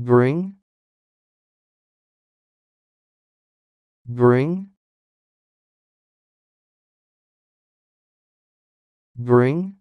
bring bring bring